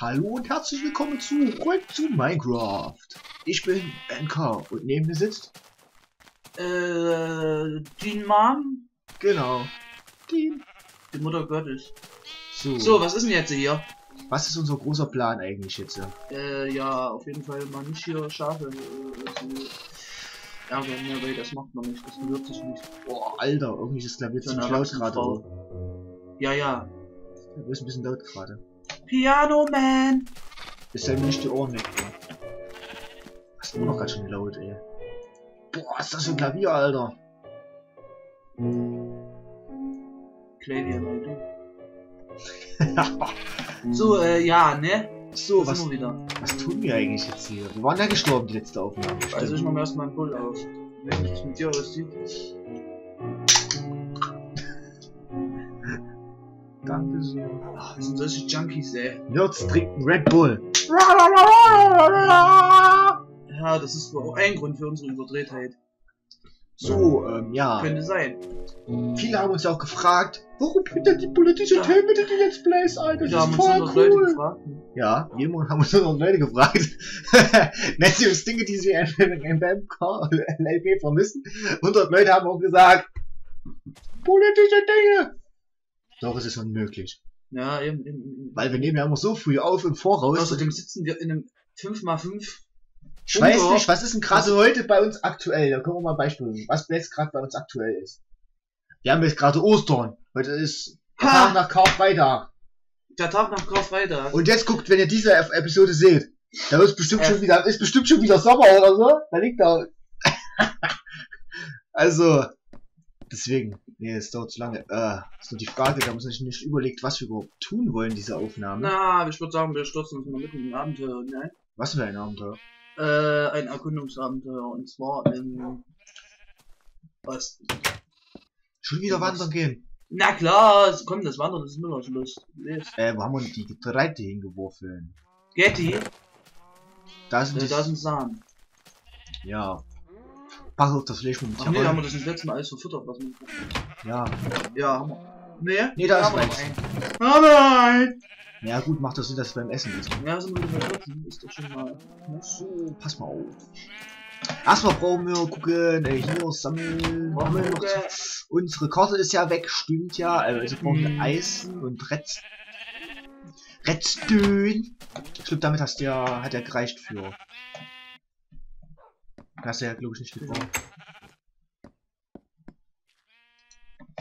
Hallo und herzlich willkommen zurück zu Minecraft. Ich bin NK und neben mir sitzt... Äh, die Mom? Genau. Die, Die Mutter Gottes. so. So, was ist denn jetzt hier? Was ist unser großer Plan eigentlich jetzt? Äh, ja, auf jeden Fall mal nicht hier Schafe äh, ärgern, ja, weil das macht man nicht, das gehört sich nicht. Boah, Alter, irgendwie ist das Klavier ziemlich laut gerade. Ja, ja. Das ist ein bisschen laut gerade. Piano Man! Ist ja nicht die Ohren weg. ist immer noch ganz schön laut, ey. Boah, ist das für ein Klavier, Alter. Klavier, Leute. So, äh, ja, ne? so, was, sind wir wieder. was tun wir eigentlich jetzt hier? Wir waren ja gestorben, die letzte Aufnahme. Also ich stimmt. mach mir erstmal einen Bull auf. Wenn es mit dir aussieht. Danke sehr. Ach, das sind solche Junkies, ey. Nerds trinken Red Bull. Ja, das ist wohl auch ein Grund für unsere Überdrehtheit. So, ähm, ja. Könnte sein. Viele haben uns ja auch gefragt, warum bringt denn die politische Ja. Themen in die Let's Plays ein? Das Wir ist haben uns voll cool. Ja, wir haben uns unsere Leute gefragt. Nennt sie uns Dinge, die sie in BMK LP vermissen. 100 Leute haben auch gesagt, politische Dinge. Doch, es ist unmöglich. Ja, eben, eben. Weil wir nehmen ja immer so früh auf im Voraus. Außerdem sitzen wir in einem 5x5. Ich weiß nicht, was ist denn gerade heute bei uns aktuell? Da können wir mal ein Beispiel nehmen. Was jetzt gerade bei uns aktuell ist. Wir haben jetzt gerade Ostern. Heute ist der Ha! Tag nach Karfreitag. Der Tag nach Karfreitag. Und jetzt guckt, wenn ihr diese Ep- Episode seht, da ist bestimmt Äh. schon wieder, ist bestimmt schon wieder Sommer oder so. Da liegt da. also, deswegen, nee, es dauert zu lange. Äh, ist nur die Frage, da haben wir uns nicht überlegt, was wir überhaupt tun wollen, diese Aufnahme. Na, ich würde sagen, wir stürzen uns mal mitten in ein Abenteuer hinein. Was für ein Abenteuer. Äh, ein Erkundungsabenteuer. Und zwar im Osten. Schon wieder wandern gehen. Na klar, es- komm, das Wandern das ist Müllerschluss. Lest. Äh, wo haben wir die Getreide hingeworfen? Getty, Da sind äh, da sind Samen. ja. Pass auf das Fleisch mit Ach nee, haben wir das das letzte Mal alles verfüttert, was wir Ja. Ja, haben wir. Nee? Nee, da ist noch. Haben wir einen. Ja gut, macht das Sinn, dass wir beim Essen ist. Ja, sind wir wieder 14. Ist doch schon mal. So, pass mal auf. Erstmal brauchen wir gucken, äh, hier sammeln. Brauchen noch. Unsere Karte ist ja weg, stimmt ja. Also brauchen wir Hm. Eisen und Redst Redstone. Ich glaube, damit hast du ja, hat ja gereicht für. Hast du ja, glaube ich, nicht gebraucht.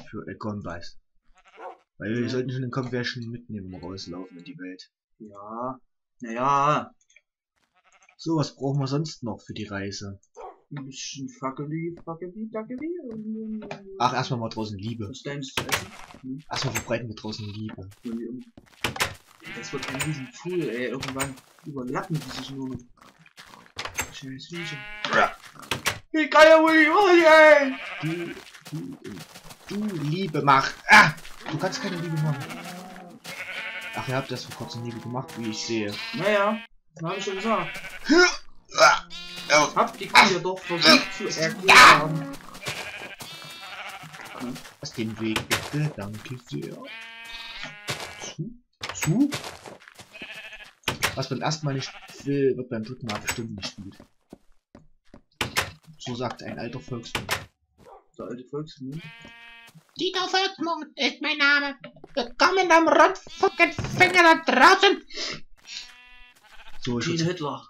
Für äh, Gunbeiß. Weil wir Ja. sollten schon den Conversion mitnehmen, wenn wir rauslaufen in die Welt. Ja. Naja. So, was brauchen wir sonst noch für die Reise? Ein bisschen Fackeli, Fackeli, Dackeli. und- Ach, erstmal mal draußen Liebe. Was denkst du essen? Erstmal verbreiten wir draußen Liebe. Das wird ein riesen Pool, ey. Irgendwann überlappen die sich nur noch. Scheiß Viecher. Wie geil wohl die ey! Du, du, du Liebe mach. Ah! Du kannst keine Liebe machen. Ach, ihr habt das vor kurzem Liebe gemacht, wie ich sehe. Naja, hab ich schon gesagt. Ah! Hab die Kuh doch versucht zu erklären. Lass den Weg bitte, danke sehr. Zu? Zu? Was beim ersten Mal nicht will, wird beim dritten Mal bestimmt nicht gut. So sagt ein alter Volksmund. Der alte Volksmund. Dieter Volkmund ist mein Name. Willkommen am Rotfuckenfänger da draußen. So, ich würde Hitler.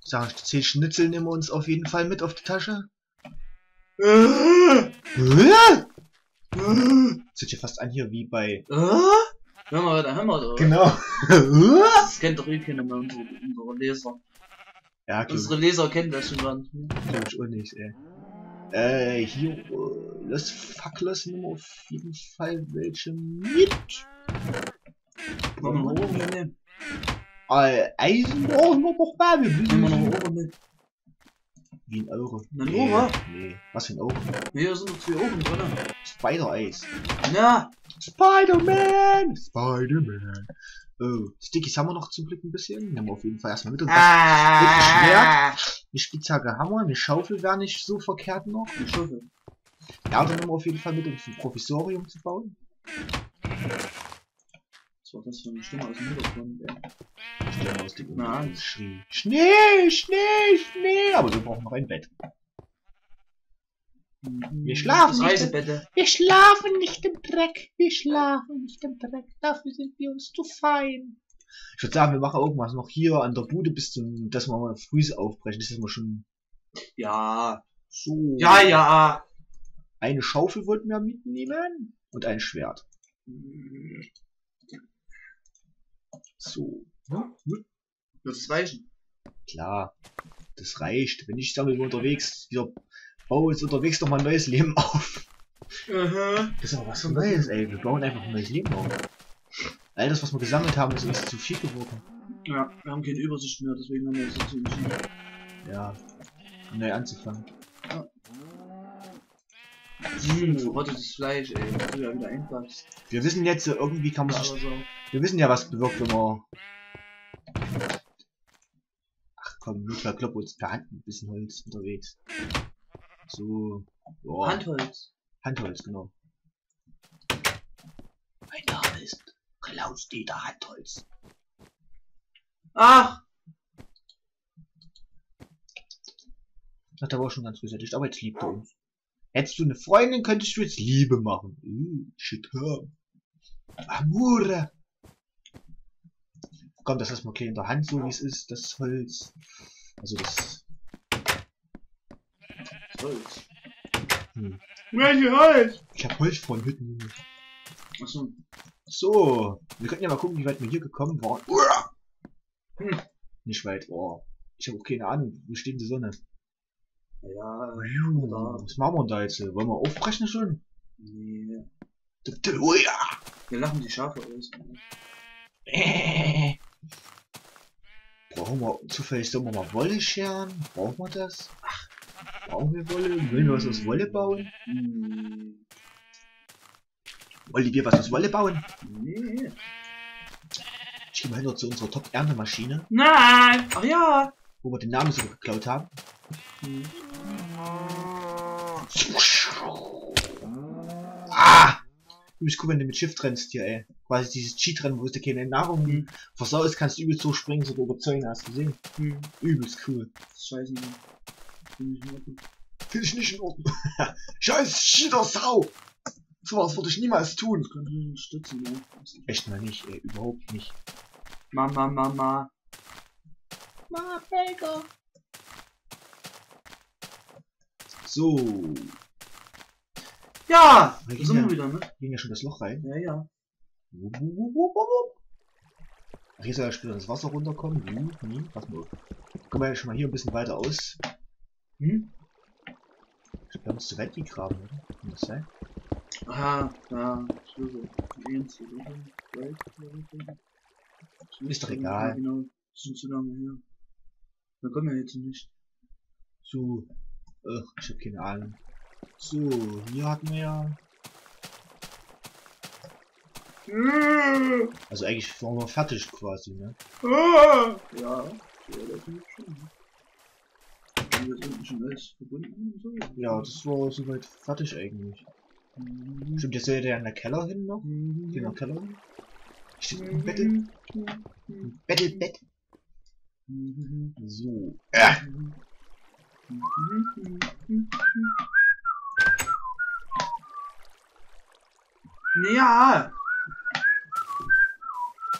sagen, zehn Schnitzel nehmen wir uns auf jeden Fall mit auf die Tasche. Äh, äh, Das hört ja fast an hier wie bei... Hör mal, da haben wir doch. Genau. Das kennt doch eh keiner mehr, unsere, unsere Leser. ja, glaub, Unsere Leser kennen das schon gar nicht mehr. glaub ich auch nicht, ey. Äh, hier, äh, Los Facklers nehmen wir auf jeden Fall welche mit. Machen wir noch Ohren mit. Äh, Eisen brauchen wir doch mal. Wir Nehmen wir noch müssen... Ohren mit. Wie ein Euro. Ein nee, Euro? Nee, was für ein Euro? Hier sind noch zwei Ohren drin. Spider-Eis. Ja, Spider-Man! Spider-Man. Oh, Stickies haben wir noch zum Glück ein bisschen. Nehmen wir auf jeden Fall erstmal mit. Und was- Ah, Eine Spitzhacke haben wir, eine Schaufel wäre nicht so verkehrt noch. Die Schaufel. Ja, dann nehmen wir auf jeden Fall mit, um ein Provisorium zu bauen. War das für eine Stimme aus dem Hintergrund, ey? Stimme aus dem Na. Unglück schrie. Schnee, Schnee, Schnee. Aber wir brauchen noch ein Bett. Wir schlafen nicht. Reisebette. Wir schlafen nicht im Dreck. Wir schlafen nicht im Dreck. Dafür sind wir uns zu fein. Ich würde sagen, wir machen irgendwas noch hier an der Bude bis zum, dass wir mal früh aufbrechen. Das ist immer schon Ja. so. Ja, ja. Eine Schaufel wollten wir mitnehmen und ein Schwert. So. Wird es reichen? Klar. Das reicht. Wenn ich sage, wir unterwegs, wir bauen jetzt unterwegs noch mal ein neues Leben auf. Aha. Das ist aber was für Neues, ey. Wir bauen einfach ein neues Leben auf. All das, was wir gesammelt haben, ist uns zu viel geworden. Ja, wir haben keine Übersicht mehr, deswegen haben wir jetzt dazu entschieden. Ja. Um neu anzufangen. Hm, verrottetes Fleisch, ey. Das du ja wieder einpackst. Wir wissen jetzt, irgendwie kann man sich, so. Wir wissen ja, was bewirkt, wenn man, ach komm, Notfall klopp uns per Hand ein bisschen Holz unterwegs. So, boah. Handholz. Handholz, genau. Mein Name ist Klaus-Dieter Handholz. Ach! Ach, der war schon ganz gesättigt, aber jetzt liebt er uns. Hättest du eine Freundin, könntest du jetzt Liebe machen. Uh, shit, hör. Amore. Komm, das lassen wir okay in der Hand, so wie es ist, das Holz. Also das, Holz. hm. Welche Holz? Ich hab Holz von Hütten, Junge. Achso. So, wir könnten ja mal gucken, wie weit wir hier gekommen waren. Uah! Hm. Nicht weit, oh. Ich habe auch keine Ahnung, wo steht die Sonne? Ja, Da. Was machen wir da jetzt? Wollen wir aufbrechen schon? nee. Oh ja! Wir lachen die Schafe aus. Brauchen wir zufällig, sollen wir mal Wolle scheren? Brauchen wir das? Brauchen wir Wolle? Wollen wir was aus Wolle bauen? Hm. Wollen wir was aus Wolle bauen? Nee. Ich gehe mal hinter zu unserer Top-Erntemaschine, Nein! Ach ja! wo wir den Namen sogar geklaut haben. Hm. Ah! Übelst cool, wenn du mit Schiff rennst hier, ey. Quasi dieses Cheat-Rennen, wo du keine Nahrung Hm. versaust, kannst du übelst so springen, so über Zäune, hast du gesehen? Hm. Übelst cool. Scheiße. Finde ich in Ordnung. Finde ich nicht in Ordnung. Scheiß Cheater-Sau! Sowas würde ich niemals tun. Das könnte ich stützen, ne? Echt mal nicht, ey. Überhaupt nicht. Mama, Mama. Ma, Baker. So. Ja! Wir Da sind ja- wir wieder, ne? Ging ja schon das Loch rein. Ja, ja. Wupp, wupp, wupp. Ach, hier soll ja später das Wasser runterkommen. Hm, hm, pass mal auf. Kommen wir ja schon mal hier ein bisschen weiter aus. Hm? Ich glaub, wir haben uns zu weit gegraben, oder? Kann das sein? Aha, ja. Schlüssel. Eins, zwei, drei, Ist doch egal. Genau. Das sind zu lange her. Da kommen wir jetzt nicht. So. Ach, ich hab keine Ahnung. So, hier hatten wir ja. Also eigentlich waren wir fertig quasi, ne? Ja, ja, das finde ich schon. Haben wir das unten schon alles verbunden und so? Ja, das war soweit fertig eigentlich. Mhm. Stimmt, jetzt soll der in der Keller hin noch? Mhm. Den Keller hin? Steht ein Bettel? Ein Bettelbett? Mhm. So. Äh. Ja!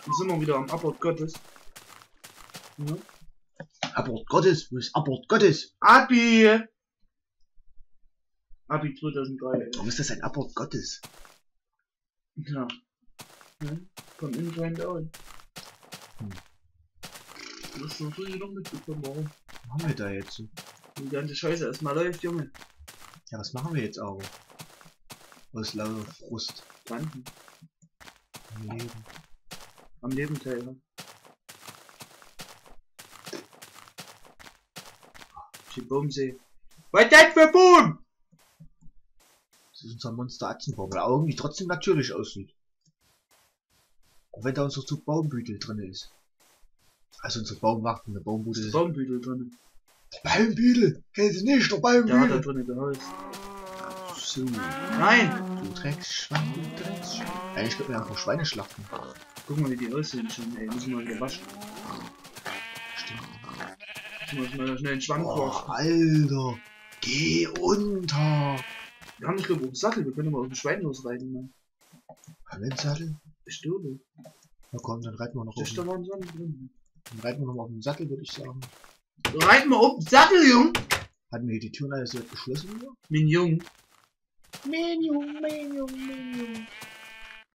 Jetzt sind wir wieder am Abort Gottes. Ja. Abort Gottes, wo ist Abort Gottes? Abi! Abi 2003. Warum ist das ein Abort Gottes? Ja. ja. Von Inside Out. Hm. Du hast früh noch mitbekommen, warum. Was machen wir da jetzt? Die ganze Scheiße erstmal läuft, Junge. Ja, was machen wir jetzt aber? Aus lauter Frust Danke. im Leben. Am Leben teilhaben. Die Bombensee. Was das für Boom? Das ist unser Monster Atzenbaum, der irgendwie trotzdem natürlich aussieht. Auch wenn da unser Zug Baumbüdel drin ist. Also unser Baumwacht und der Baumbude ist. Baumbüdel drin. Der Baumbüdel! Kennst du nicht, der Der hat da Baumbüdel! drinnen gehaust. Zu. Nein! Du Drecksschwein, du Drecksschwein. Eigentlich könnten wir einfach Schweine schlachten. Guck mal, wie die aussehen schon, ey. Müssen wir wieder waschen. Stimmt. Müssen wir mal schnell einen Schwamm kochen. Alter. Geh unter. Wir haben nicht genug Sattel, wir können mal auf den Schwein losreiten, Mann. Haben wir einen Sattel? Ich glaube. Na komm, dann reiten wir noch auf mal ein Sattel dann reiten wir noch mal auf den Sattel, würde ich sagen. Reiten wir auf den Sattel, Jung! Hatten wir hier die Türen alles so geschlossen? Mein Jung. Menu, menu, menu.